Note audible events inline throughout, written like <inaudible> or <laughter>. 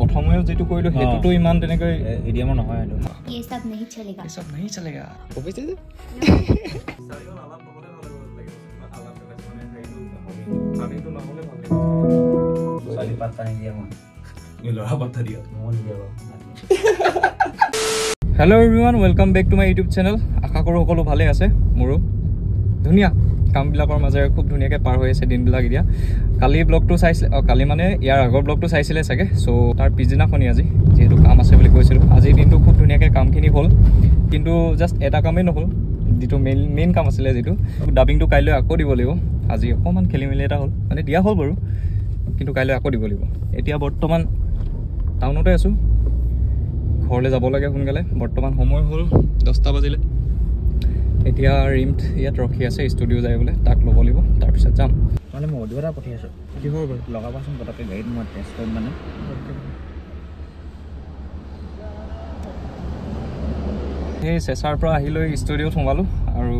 প্ৰথমে যিটো কৰিলো সেইটোতো ইমান তেনেকৈ ইডিয়ামৰ নহয় এইটো ये सब नहीं चलेगा চব নাহি চলেগা কবিছে যে ছোৱালী পাত্তা নিদিয়া মই ল'ৰা পাত্তা দিয়া মই নিদিয়া বাৰু hello' everyone welcome back to my YouTube channel আশা কৰোঁ সকলো ভালে আছে মোৰো ধুনীয়া কামবিলাকৰ মাজেৰে খুব ধুনীয়াকৈ পাৰ হৈ আছে দিনবিলাক এতিয়া। কালি ব্লগটো চাইছিলে কালি মানে ইয়াৰ আগৰ ব্লগটো চাইছিলে চাগে চ' তাৰ পিছদিনাখনি আজি যিহেতু কাম আছে বুলি কৈছিলোঁ। আজিৰ দিনটো খুব ধুনীয়াকৈ কামখিনি হ'ল কিন্তু জাষ্ট এটা কামেই নহ'ল যিটো মেইন মেইন কাম আছিলে যিটো ডাবিংটো কাইলৈ আকৌ দিব লাগিব। আজি অকণমান খেলি মেলি এটা হ'ল মানে দিয়া হ'ল বাৰু কিন্তু কাইলৈ আকৌ দিব লাগিব। এতিয়া বৰ্তমান টাউনতে আছোঁ ঘৰলৈ যাব লাগে সোনকালে বৰ্তমান সময় হ'ল দহটা বাজিলে। এতিয়া ৰিমট ইয়াত ৰখি আছে ষ্টুডিঅ' যায় বোলে তাক ল'ব লাগিব তাৰপিছত যাম। মানে মই অডিঅ' এটা পঠিয়াইছোঁ কিহৰ বাৰু? লগাবাচোন পটককৈ গাড়ীত মই টেষ্ট কৰিম মানে। সেই চেঁচাৰ পৰা আহি লৈ ষ্টুডিঅ'ত সোমালোঁ আৰু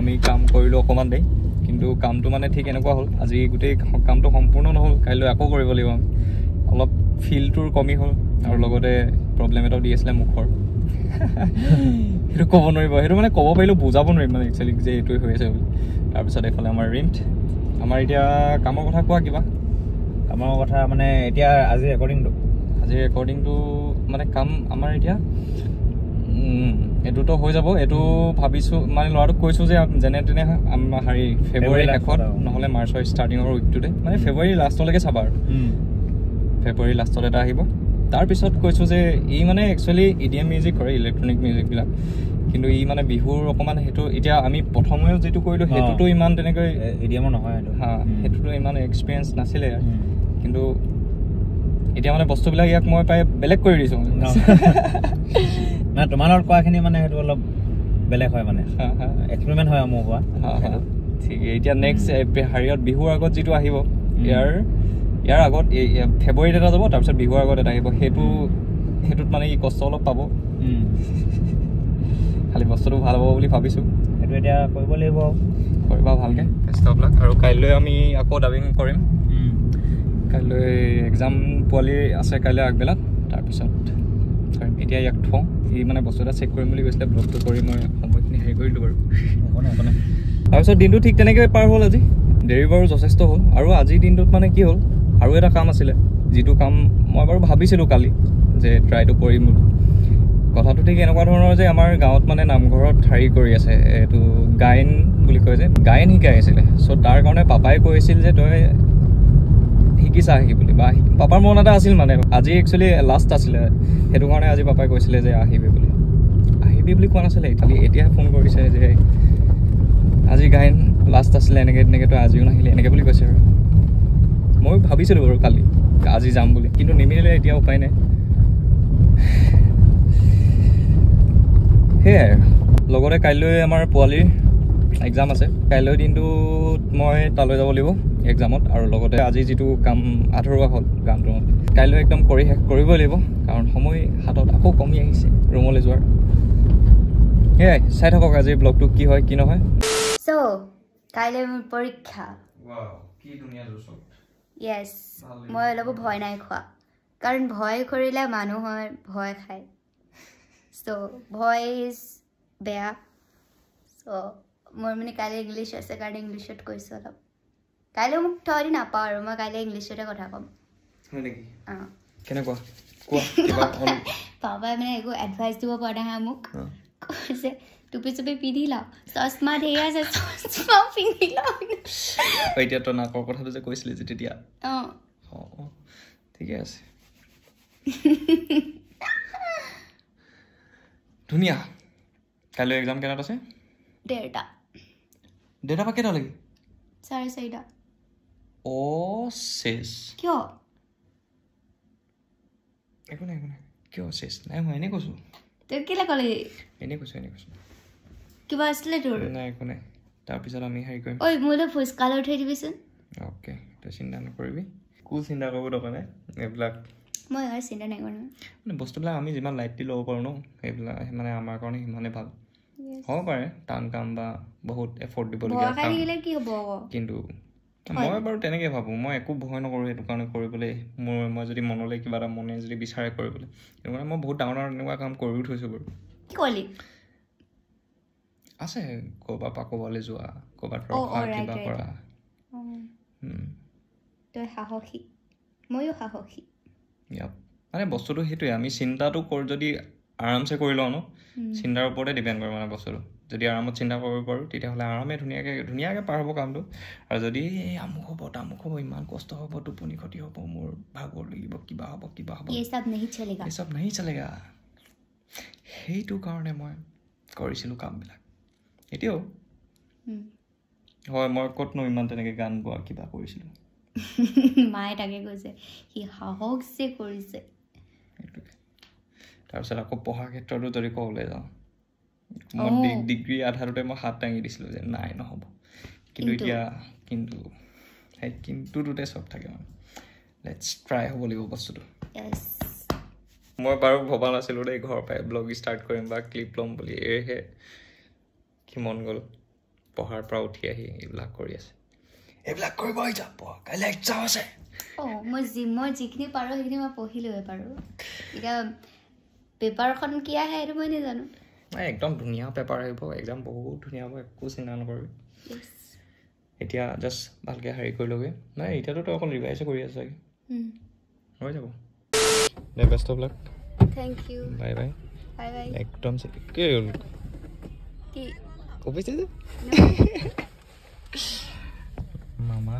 আমি কাম কৰিলোঁ অকণমান দেৰি। কিন্তু কামটো মানে ঠিক এনেকুৱা হ'ল আজি গোটেই কামটো সম্পূৰ্ণ নহ'ল কাইলৈ আকৌ কৰিব লাগিব আমি। অলপ ফিলটোৰ কমি হ'ল আৰু লগতে প্ৰব্লেম এটাও দি আছিলে মুখৰ। <laughs> সেইটো ক'ব নোৱাৰিব সেইটো মানে ক'ব পাৰিলেও বুজাব নোৱাৰিম মানে একচুৱেলি যে এইটোৱে হৈ আছে বুলি। তাৰপিছত এইফালে আমাৰ ৰিণ্ট আমাৰ এতিয়া কামৰ কথা কোৱা কিবা? কামৰ কথা মানে এতিয়া আজি ৰেকৰ্ডিংটো আজি ৰেকৰ্ডিংটো মানে কাম আমাৰ এতিয়া এইটোতো হৈ যাব এইটো ভাবিছোঁ মানে ল'ৰাটোক কৈছোঁ যে যেনে তেনে আমাৰ হেৰি ফেব্ৰুৱাৰী শেষত। নহ'লে মাৰ্চৰ ষ্টাৰ্টিঙৰ উইকটোতে মানে ফেব্ৰুৱাৰী লাষ্টলৈকে চাবা আৰু। ফেব্ৰুৱাৰী লাষ্টত এটা আহিব। তাৰপিছত কৈছোঁ যে ই মানে actually E D M music কৰে ইলেক্ট্ৰনিক মিউজিকবিলাক কিন্তু ই মানে বিহুৰ অকণমান সেইটো এতিয়া আমি প্ৰথমে যিটো কৰিলোঁ। সেইটোতো ইমান তেনেকৈ ইডিয়ামৰ নহয় এইটো হা সেইটোতো ইমান এক্সপিৰিয়েঞ্চ নাছিলে। কিন্তু এতিয়া মানে বস্তুবিলাক ইয়াক মই প্ৰায় বেলেগ কৰি দিছোঁ মানে। তোমাৰ লগত কোৱাখিনি মানে সেইটো অলপ বেলেগ হয় মানে। এক্সপেৰিমেণ্ট হয় মোৰ কোৱা হা, হা। ঠিকেই এতিয়া নেক্সট হেৰিয়ত বিহুৰ আগত যিটো আহিব ইয়াৰ ইয়াৰ আগত এই- এই ফেব্ৰুৱাৰীত এটা যাব তাৰপিছত বিহুৰ আগত এটা আহিব। সেইটো সেইটোত মানে ই কষ্ট অলপ পাব। খালি বস্তুটো ভাল হ'ব বুলি ভাবিছোঁ। সেইটো এতিয়া কৰিব লাগিব। আৰু কৰিবা ভালকৈ। চেষ্টাবিলাক আৰু কাইলৈ আমি আকৌ ডাবিং কৰিম। কাইলৈ এক্সাম পোৱালি আছে কাইলৈ আগবেলাত। তাৰপিছত কৰিম এতিয়া ইয়াক থওঁ। ই মানে বস্তু এটা চেক কৰিম বুলি কৈছিলে। ব্লগটো কৰি মই সময়খিনি হেৰি কৰিলোঁ বাৰু। তাৰপিছত দিনটো ঠিক তেনেকৈ পাৰ হ'ল আজি। দেৰি বাৰু যথেষ্ট হ'ল। আৰু আজিৰ দিনটোত মানে কি হ'ল? আৰু এটা কাম আছিলে যিটো কাম মই বাৰু ভাবিছিলোঁ কালি যে ট্ৰাইটো কৰিম। কথাটো ঠিক এনেকুৱা ধৰণৰ যে আমাৰ গাঁৱত মানে নামঘৰত হেৰি কৰি আছে এইটো গায়ন বুলি কয় যে গায়ন শিকাই আছিলে। চ' তাৰ কাৰণে পাপাই কৈছিল যে তই শিকিছা আহি বুলি বা পাপাৰ মন এটা আছিল মানে। আজি একচুৱেলি লাষ্ট আছিলে সেইটো কাৰণে আজি পাপাই কৈছিলে যে আহিবি বুলি। আহিবি বুলি কোৱা নাছিলে খালি এতিয়াহে ফোন কৰিছে যে আজি গায়ন লাষ্ট আছিলে এনেকৈ তেনেকৈ তই আজিও নাহিলে এনেকৈ বুলি কৈছে আৰু। মই ভাবিছিলোঁ বাৰু কালি আজি যাম বুলি কিন্তু নিমিলিলে এতিয়া উপায় নাই। সেয়াই লগতে কাইলৈ আমাৰ পোৱালিৰ এক্সাম আছে। কাইলৈ দিনটোত মই তালৈ যাব লাগিব এক্সামত আৰু লগতে আজি যিটো কাম আধৰুৱা হ'ল গানটো কাইলৈ একদম কৰি শেষ কৰিবই লাগিব কাৰণ সময় হাতত আকৌ কমি আহিছে ৰুমলৈ যোৱাৰ। সেয়াই চাই থাকক আজি ব্লগটো কি হয় কি নহয়। কাইলৈ মোৰ পৰীক্ষা। কি ধুনীয়া য়েছ মই অলপো ভয় নাই খোৱা। কাৰণ ভয় কৰিলে মানুহৰ ভয় খায়। <laughs> চ' ভয় ইজ বেয়া। চ' মোৰ মানে কাইলৈ ইংলিছ আছে কাৰণে ইংলিছত কৈছোঁ অলপ। কাইলৈ মোক থৈ দি নাপাওঁ আৰু মই কাইলৈ ইংলিছতে কথা ক'ম। <laughs> পাপাই মানে একো এডভাইচ দিব পৰা নাই মোক। কৈছে টুপি চুপি পিন্ধি লওঁ চশমা ধেৰ আছে চশমাও পিন্ধি লওঁ এতিয়া তই নাকৰ কথাটো যে কৈছিলি যে তেতিয়া। অঁ। অঁ অঁ। ঠিকে আছে। <laughs> ধুনীয়া। কাইলৈ এক্সাম কেইটাত আছে? ডেৰটা ডেটা পৰা কেইটালৈকে চাৰে চাৰিটা। অ' চেছ কিয়? একো নাই একো নাই। কিয় চেছ নাই মই এনেই কৈছোঁ। তই কেলৈ ক'লি? এনেই কৈছোঁ এনেই কৈছোঁ। কিবা আছিলে তোৰ? নাই একো নাই। তাৰপিছত আমি হেৰি কৰিম। ঐ মোলৈ ফুচকালৈ উঠাই দিবিচোন। অ'কে তই চিন্তা নকৰিবি। একো চিন্তা কৰিব দৰকাৰ নাই? এইবিলাক। মই আৰু চিন্তা নাই কৰা। মানে বস্তুবিলাক আমি যিমান লাইটলি ল'ব পাৰোঁ ন সেইবিলাক মানে আমাৰ কাৰণে সিমানেই ভাল। হ'ব পাৰে টান কাম বা বহুত এফৰ্ট দিবলগীয়া কাম। কি হ'ব কিন্তু মই বাৰু তেনেকৈ ভাবোঁ মই একো ভয় নকৰোঁ সেইটো কাৰণে কৰিবলৈ। মোৰ মই যদি মনলৈ কিবা এটা মনে যদি বিচাৰে কৰিবলৈ। সেইটো কাৰণে মই বহুত ডাঙৰ ডাঙৰ তেনেকুৱা কাম কৰিও থৈছোঁ বাৰু। কি ক'লি আছে ক'ৰবাৰ পৰা ক'ৰবালৈ যোৱা ক'ৰবাত কিবা কৰা। মানে বস্তুটো সেইটোৱে আমি চিন্তাটো কৰ যদি আৰামছে কৰি লওঁ ন চিন্তাৰ ওপৰতে ডিপেণ্ড কৰে মানে বস্তুটো। যদি আৰামত চিন্তা কৰিব পাৰোঁ তেতিয়াহ'লে আৰামে ধুনীয়াকৈ ধুনীয়াকৈ পাৰ হ'ব কামটো। আৰু যদি এই আমুক হ'ব তামুক হ'ব ইমান কষ্ট হ'ব টোপনি ক্ষতি হ'ব মোৰ ভাগৰ লাগিব কিবা হ'ব কিবা হ'ব। এইচব নাহি চলেগা। সেইটো কাৰণে মই কৰিছিলোঁ কামবিলাক। এতিয়াও। হয় মই ক'তনো ইমান তেনেকৈ গান গোৱা কিবা কৰিছিলোঁ। <laughs> মায়ে তাকে কৈছে সি সাহস যে কৰিছে। তাৰপিছত আকৌ পঢ়াৰ ক্ষেত্ৰতো যদি ক'বলৈ যাওঁ মই ডিগ্ৰী আধাটোতে মই হাত দাঙি দিছিলোঁ যে নাই নহ'ব। কিন্তু? এতিয়া কিন্তু সেই কিন্তুটোতে চব থাকে মানে। লেটছ ট্ৰাই হ'ব লাগিব বস্তুটো। মই বাৰু ভবা নাছিলোঁ দেই ঘৰৰ পৰাই ব্লগ ষ্টাৰ্ট কৰিম বা ক্লিপ ল'ম বুলি। এহে কি মন গ'ল পঢ়াৰ পৰা উঠি আহি এইবিলাক কৰি আছে। এইবিলাক কৰিব আহি যাব কাইলৈ এক্সাম আছে। অঁ মই যি মই যিখিনি পাৰোঁ সেইখিনি মই পঢ়িলোৱে পাৰোঁ। এতিয়া পেপাৰখন কি আহে সেইটো মই নাজানো। নাই একদম ধুনীয়া পেপাৰ আহিব এক্সাম বহুত ধুনীয়া হ'ব একো চিন্তা নকৰিবি এতিয়া জাষ্ট ভালকৈ হেৰি কৰি ল'গে নাই এতিয়াতো তই অকল ৰিভাইজে কৰি আছ চাগে। হৈ যাব। The best of luck thank you bye bye bye bye একদম চাগে কি কপিছে যে মামা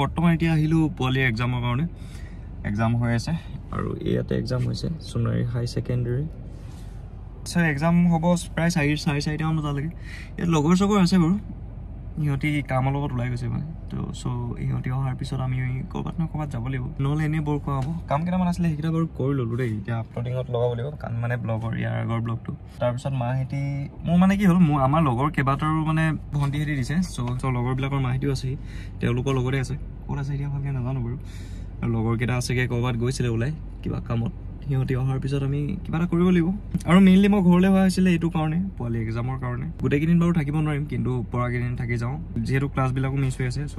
বৰ্তমান এতিয়া আহিলোঁ পোৱালীৰ এক্সামৰ কাৰণে। এক্সাম হৈ আছে আৰু ইয়াতে এক্সাম হৈছে সোণাৰী হাই ছেকেণ্ডেৰী চ' এক্সাম হ'ব প্ৰায় চাৰি চাৰে চাৰিটামান বজালৈকে। ইয়াত লগৰ চগৰ আছে বাৰু। সিহঁতি কামৰ লগত ওলাই গৈছে মানে। তো চ' সিহঁতি অহাৰ পিছত আমি ক'ৰবাত নহয় ক'ৰবাত যাব লাগিব। নহ'লে এনেই বৰ খোৱা হ'ব। কাম কেইটামান আছিলে সেইকেইটা বাৰু কৰি ল'লোঁ দেই। এতিয়া আপলোডিঙত লগাব লাগিব কাম মানে ব্লগৰ ইয়াৰ আগৰ ব্লগটো তাৰপিছত মাহেঁতি মোৰ মানে কি হ'ল মোৰ আমাৰ লগৰ কেইবাটাৰো মানে ভণ্টিহেঁতি দিছে। চ' চ' লগৰবিলাকৰ মাহেঁতিও আছেহি। তেওঁলোকৰ লগতে আছে। ক'ত আছে এতিয়া ভালকৈ নাজানো বাৰু। লগৰকেইটা আছেগৈ ক'ৰবাত গৈছিলে ওলাই কিবা কামত। সিহঁতি অহাৰ পিছত আমি কিবা এটা কৰিব লাগিব। আৰু মেইনলি মই ঘৰলৈ হোৱা হৈছিলে এইটো কাৰণে পোৱালি এক্সামৰ কাৰণে। গোটেইকেইদিন বাৰু থাকিব নোৱাৰিম কিন্তু পৰাকেইদিন থাকি যাওঁ। যিহেতু ক্লাছবিলাকো মিছ হৈ আছে চ'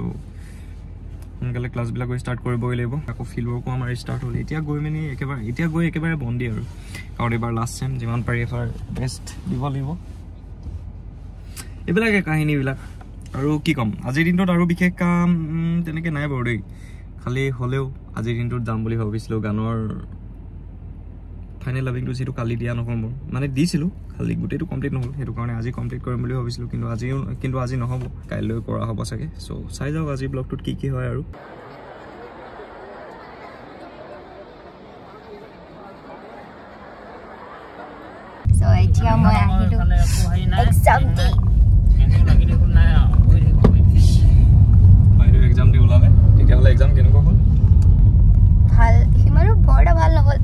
সোনকালে ক্লাছবিলাকো ষ্টাৰ্ট কৰিবই লাগিব। আকৌ ফিল্ড ৱৰ্কো আমাৰ ষ্টাৰ্ট হ'ল। এতিয়া গৈ মেলি একেবাৰে এতিয়া গৈ একেবাৰে বন্দী আৰু। কাৰণ এইবাৰ লাষ্ট চেম যিমান পাৰি এবাৰ বেষ্ট দিব লাগিব। এইবিলাকে কাহিনীবিলাক। আৰু কি ক'ম আজিৰ দিনটোত আৰু বিশেষ কাম তেনেকৈ নাই বাৰু দেই। খালি হ'লেও আজিৰ দিনটোত যাম বুলি ভাবিছিলোঁ গানৰ ফাইনেল লাভিংটো যিটো কালি দিয়া নহ'ল মোৰ। মানে দিছিলোঁ খালি গোটেইটো কমপ্লিট নহ'ল। সেইটো কাৰণে আজি কমপ্লিট কৰিম বুলি ভাবিছিলোঁ কিন্তু আজিও কিন্তু আজি নহ'ব। কাইলৈ কৰা হ'ব চাগে। চ' চাই যাওক আজি ব্লগটোত কি কি হয় আৰু। চ' এতিয়া মই আহিলোঁ এক্সাম দি বাইদেউ এক্সাম দি ওলালে। তেতিয়াহ'লে এক্সাম কেনেকুৱা হ'ল? ভাল সিমানো বৰ এটা ভাল নহ'ল।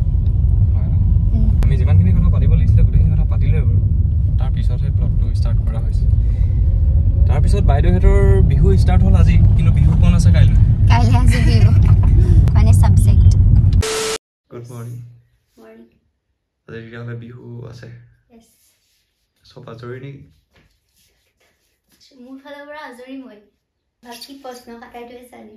আমি যিমানখিনি কথা পাতিব লাগিছিলে গোটেইখিনি কথা পাতিলোৱে বাৰু তাৰপিছতহে ব্লগটো ষ্টাৰ্ট কৰা হৈছে। তাৰপিছত বাইদেউহঁতৰ বিহু ষ্টাৰ্ট হ'ল আজি কিন্তু বিহু কোন আছে কাইলৈ। কাইলৈ আজি বিহু মানে ছাবজেক্ট গুড মৰ্ণিং আজি তেতিয়াহ'লে বিহু আছে। চব আজৰি নেকি? মোৰ ফালৰ পৰা আজৰি মই। বাকী প্ৰশ্ন কাটাই থৈ চালি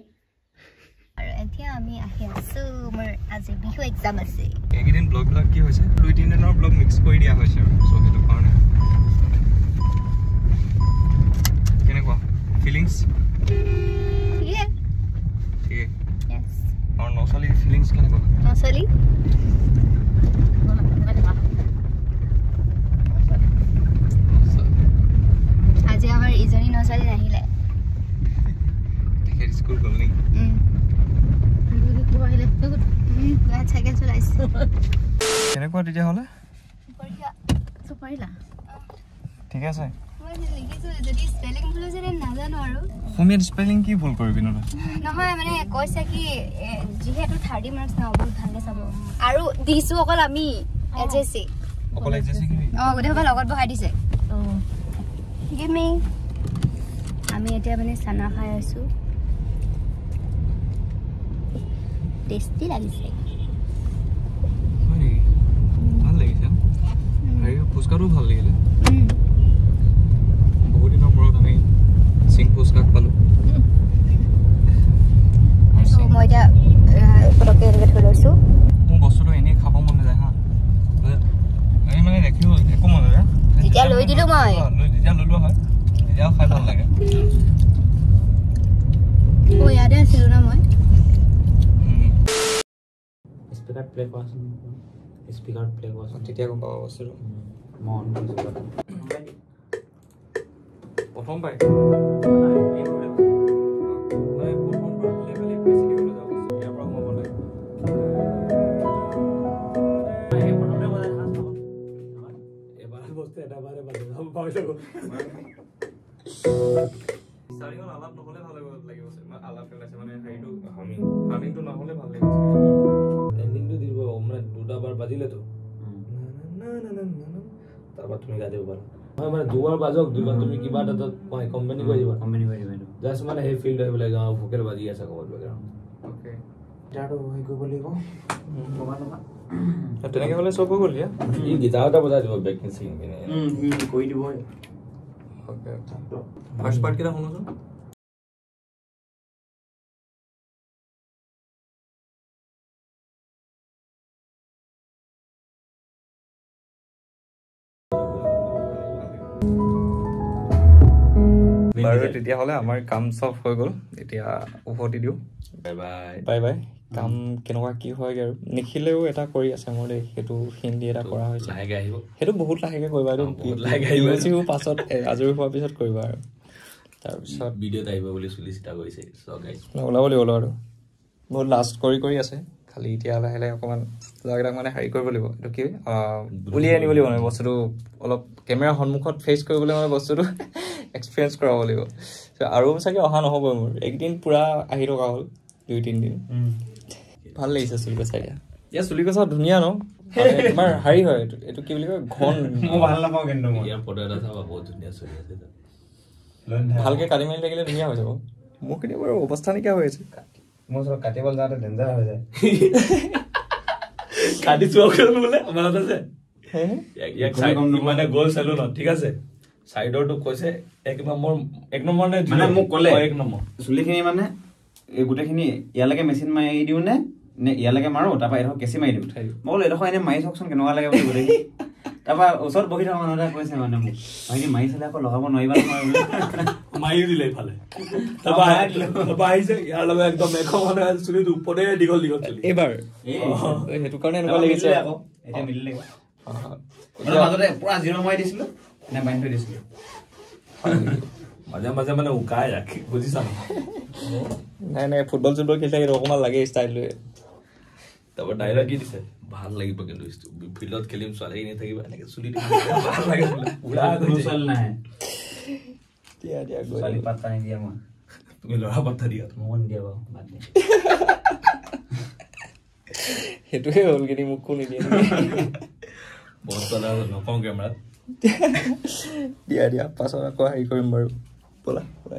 আৰু এতিয়া আমি আহি আছোঁ মোৰ আজি বিহু এক্সাম আছে এইকেইদিন ব্লগবিলাক কি হৈছে? দুই তিনিদিনৰ ব্লগ মিক্স কৰি দিয়া হৈছে আৰু চ' সেইটো কাৰণে। কেনেকুৱা? ফিলিংছ ঠিকেই। আৰু নচালীৰ ফিলিংছ কেনেকুৱা? নচলি? আজি আমাৰ ইজনী নচলি নাহিলে তেখেত স্কুল গ'ল নেকি উম। উম, ল'ৰাই চাইকেল চলাইছে কেনেকুৱা তেতিয়াহ'লে? ঠিকে আছে। মই লিখিছোঁ যদি স্পেলিং ভুল হৈছে তেন্তে নাজানো আৰু অসমীয়াত স্পেলিং কি ভুল কৰিবি নহয় মানে কৈছে কি এ, যিহেতু থাৰ্টি মাৰ্কছ ন বহুত ভালকে চাব। আৰু দিছো অকল আমি এছ এছ চি অকল এছ এছ চি অঁ গোটেইসোপা লগত বহাই দিছে. আমি এতিয়া মানে চানা খাই আছো। টেষ্টি লাগিছে। ফুচকাটো ভাল লাগিলে। বহুত দিনৰ মূৰত আমি চিং ফুচকাক পালোঁ। আৰু চ' চিং- মই এতিয়া আহ, পটককৈ এনেকৈ থৈ লৈছোঁ। মোৰ বস্তুটো এনেই খাব মন নাযায় হা। এই মানে দেখিও একো মন নাযায়। যেতিয়া লৈ দিলোঁ মই। অ, লৈ- যেতিয়া লৈ লোৱা হয় তেতিয়াও খাই ভাল লাগে। অঁ ইয়াতে আছিলোঁ ন মই? উম, স্পীকাৰত প্লে কৰাচোন। স্পীকাৰত প্লে কৰাচোন তেতিয়া গম পাব বস্তুটো। মানে প্ৰথমবাৰ হ'লে খালি বেছিকৈ ওলাই যাব বস্তু। ইয়াৰ পৰা সোমাব লাগে। ষ্টাৰ্টিঙত আলাপ নহ'লে ভাল লাগিব লাগিব চাগে। মানে আলাপ পেলাইছে মানে হেৰিটো হামিং হামিংটো নহ'লে ভাল লাগিব চাগে। এণ্ডিংটো দিব মানে দুটাবাৰ বাজিলেতো তাৰপৰা তুমি গাই দিব পাৰা হয় মানে দুবাৰ বাজক দুবাৰ তুমি কিবা এটা মানে কম্পেনি কৰি দিবা। কম্পেনি কৰি দিবা জাষ্ট মানে সেই ফিল্ড হৈ পেলাই গাঁৱৰ ভোকেল বাজি আছে ক'ৰবাত বেকগ্ৰাউণ্ড Okay. গিটাৰটো হেৰি কৰিব লাগিব। ল'বা ল'বা। তেনেকে হ'লে চব হৈ গ'ল ই গীটাৰ এটা বজাই দিব বেক চিং কিনে সি কৰি দিব ফাৰ্ষ্ট পাৰ্ট কেইটা শুনোচোন। বাৰু তেতিয়াহ'লে আমাৰ কাম চব হৈ গ'ল। এতিয়া উভতি দিওঁ। বাই বাই বাই। বাই কাম কেনেকুৱা কি হয়গৈ আৰু। নিখিলেও এটা কৰি আছে মোৰ দেই। সেইটো হিন্দী এটা কৰা হৈছে। লাহেকে আহিব। সেইটো বহুত লাহেকে কৰিবা এইটো। বহুত লাহেকে আহিব। পাছত আজৰি হোৱাৰ পিছত কৰিবা আৰু। তাৰপিছত ভিডিঅ'ত আহিব বুলি চুলি চিতা কৰিছে। ওলাব লাগিব ল'ৰাটো বহুত লাষ্ট কৰি কৰি আছে। খালি এতিয়া লাহে লাহে অকণমান ল'ৰাকেইটাক মানে হেৰি কৰিব লাগিব। এইটো কি? উলিয়াই আনিব লাগিব মানে বস্তুটো অলপ কেমেৰাৰ সন্মুখত ফেচ কৰিবলৈ মানে বস্তুটো <laughs> এক্সপিৰিয়েঞ্চ কৰাব লাগিব। আৰু চাগে অহা নহ'বই মোৰ। একদিন পূৰা আহি থকা হ'ল দুই তিনিদিন ভাল লাগিছে চুলি কচা এতিয়া ইয়াৰ চুলি কচা ধুনীয়া ন তোমাৰ হেৰি হয় এইটো এইটো কি বুলি কয়? ঘন। মই ভাল নাপাওঁ কিন্তু। ভালকে কাটি মেলি থাকিলে ধুনীয়া হৈ যাব। মোৰ কেতিয়াবা বাৰু অৱস্থা নাইকিয়া হৈ আছে। মোৰ ওচৰত কাটিবলৈ যাওঁতে ডেঞ্জাৰ হৈ যায় কাটিছো আকৌ বোলে মনত আছে মানে গ'ল চেলুনত ঠিক আছে চাইডৰটো কৈছে এক নম্বৰ এক নম্বৰ নে মানে? মোক ক'লে এক নম্বৰ চুলিখিনি মানে এই গোটেইখিনি ইয়ালৈকে মেচিন মাৰি দিওঁ নে নে ইয়ালৈকে মাৰো তাৰপৰা এডোখৰ কেঁচি মাৰি দিওঁ। মই বোলো এডোখৰ এনে মাৰি চাওকচোন কেনেকুৱা লাগে বুলি গোটেইখিনি তাৰপৰা ওচৰত বহি থকা মানুহ এটাই কৈছে মানে মোক ভাইটি মাৰি চালে আকৌ লগাব নোৱাৰিবা নহয় বোলে। <laughs> মাৰি দিলে ইফালে। <laughs> তাৰপৰা মাৰি দিলে। তাৰপৰা আহিছে ইয়াৰ লগত একদম এখন মানে চুলিটো ওপৰতে দীঘল দীঘল চুলি। এইবাৰ? এই। সেইটো কাৰণে এনেকুৱা তাৰপৰা লাগিছে। মিলিলে আকৌ এতিয়া মিলিলে। অ, মানে মাজতে পুৰা জিৰ' মাৰি দিছিলো এনে বান্ধি থৈ দিছিলো। মাজে মাজে মানে উকাই ৰাখি বুজিছা নাই নাই ফুটবল চুটবল খেলি থাকিলে অকণমান লাগে ষ্টাইল লৈ। তাৰপৰা ডাইলগ কি দিছে ভাল লাগিব কিন্তু ফিল্ডত খেলিম ছোৱালীখিনি থাকিব এনেকে চুলি ভাল লাগে পুৰা কোনো ছোৱালী নাহে দিয়া দিয়া ছোৱালী পাত্তা নিদিয়ে মই তুমি ল'ৰা পাত্তা দিয়া মোক নিদিয়ে বাৰু বাদ দিয়া সেইটোহে হ'ল কিন্তু মোকো নিদিয়ে বহুত ছোৱালী নকওঁ কেমেৰাত দিয়া দিয়া পাছত আকৌ হেৰি কৰিম বাৰু ব'লা ব'লা।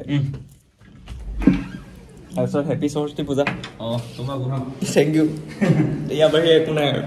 তাৰপিছত হেপী সৰস্বতী পূজা অঁ তোমাৰ কথা থেংক ইউ ইয়াৰ বাহিৰে একো নাই আৰু